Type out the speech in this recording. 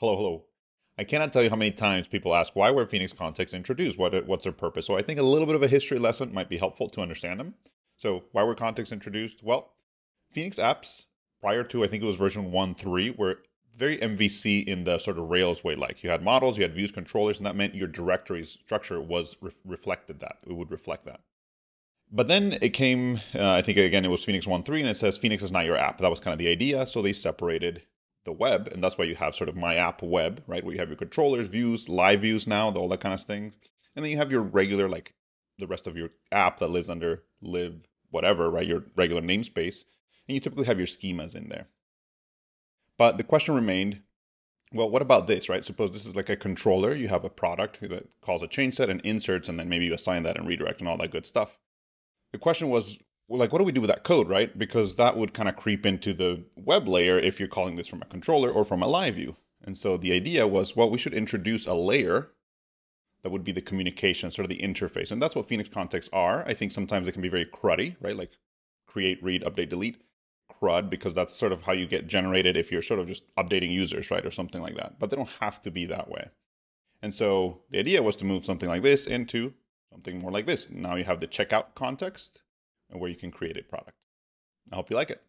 Hello, hello. I cannot tell you how many times people ask why were Phoenix contexts introduced? What what's their purpose? So I think a little bit of a history lesson might be helpful to understand them. So why were contexts introduced? Well, Phoenix apps prior to I think it was version 1.3 were very MVC in the sort of Rails way. Like you had models, you had views, controllers, and that meant your directory structure was re- reflected that. It would reflect that. But then it came, uh, I think again, it was Phoenix 1.3, and it says Phoenix is not your app. That was kind of the idea. So they separated the web, and that's why you have sort of my app web, right? Where you have your controllers, views, live views now, all that kind of things. And then you have your regular, like the rest of your app that lives under lib whatever, right? Your regular namespace. And you typically have your schemas in there. But the question remained well, what about this, right? Suppose this is like a controller. You have a product that calls a change set and inserts, and then maybe you assign that and redirect and all that good stuff. The question was, like, what do we do with that code, right? Because that would kind of creep into the web layer if you're calling this from a controller or from a live view. And so the idea was, well, we should introduce a layer that would be the communication, sort of the interface. And that's what Phoenix contexts are. I think sometimes it can be very cruddy, right? Like create, read, update, delete. CRUD, because that's sort of how you get generated if you're sort of just updating users, right? Or something like that. But they don't have to be that way. And so the idea was to move something like this into something more like this. Now you have the checkout context and where you can create a product. I hope you like it.